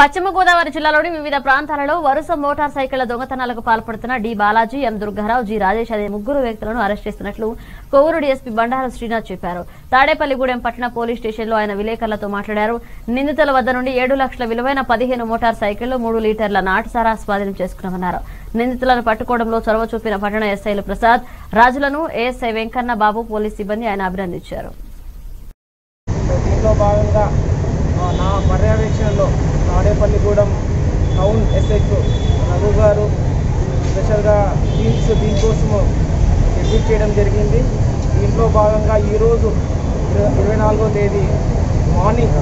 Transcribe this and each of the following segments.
పశ్చిమ గోదావరి జిల్లాలోని వివిధ ప్రాంతాలలో వరుస మోటార్ సైకిళ్ళ దొంగతనాలకు పాల్పడుతున్న D Balaji M Durgarao G Rajesh అనే ముగ్గురు వ్యక్తులను అరెస్ట్ చేస్తున్నట్లు కొవ్వూరు డీఎస్పీ బండారు శ్రీనాథ్ చెప్పారు. తాడేపల్లిగూడెం పట్టణ పోలీస్ స్టేషన్లో ఆయన విలేకరులతో మాట్లాడారు. నిందితుల వద్ద నుండి ఏడు లక్షల విలువైన పదిహేను మోటార్ సైకిళ్ళు మూడు లీటర్ల నాటుసారా స్వాధీనం చేసుకున్నామన్నారు. నిందితులను పట్టుకోవడంలో చొరవ చూపిన పట్టణ ఎస్ఐలు ప్రసాద్ రాజులను ఏఎస్ఐ వెంకన్న బాబు పోలీస్ సిబ్బంది ఆయన అభినందించారు. నా తాడేపల్లిగూడెం టౌన్ ఎస్ఐకు రఘు గారు స్పెషల్గా టీమ్స్ దీనికోసము ఎగ్జిట్ చేయడం జరిగింది. దీంట్లో భాగంగా ఈరోజు ఇరవై నాలుగో తేదీ మార్నింగ్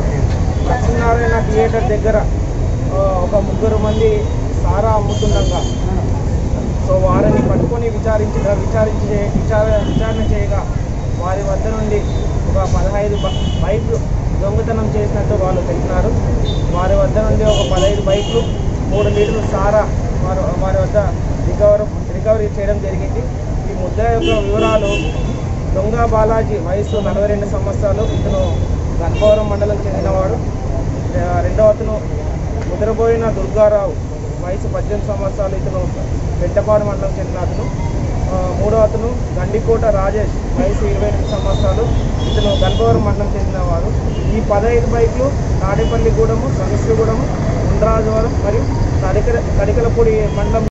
లక్ష్మీనారాయణ థియేటర్ దగ్గర ఒక ముగ్గురు మంది సారా అమ్ముతుండగా సో వారిని పట్టుకొని విచారించి విచారించి విచారణ చేయగా వారి వద్ద నుండి ఒక పదహైదు బైక్ బైక్లు దొంగతనం చేసినట్టు వాళ్ళు తెలిపినారు వారి వద్ద నుండి ఒక పదహైదు బైక్లు మూడు లీటర్లు సారా వారు వారి వద్ద రికవర్ రికవరీ చేయడం జరిగింది. ఈ ముద్ద యొక్క వివరాలు దొంగ బాలాజీ వయసు నలభై రెండు సంవత్సరాలు. ఇతను గన్పవరం మండలం చెందినవాడు. రెండవ అతను ముద్రపోయిన దుర్గారావు వయసు పద్దెనిమిది సంవత్సరాలు. ఇతను పెద్దపాడు మండలం చెందిన అతను. మూడవ అతను గండికోట రాజేష్ వయసు ఇరవై ఎనిమిది సంవత్సరాలు. ఇతను గన్పవరం మండలం చెందినవాడు. పదహైదు బైకులు తాడేపల్లిగూడెము సరస్సుగూడెము ఉండ్రాజవరం మరియు తడికల తడికలపూడి మండలం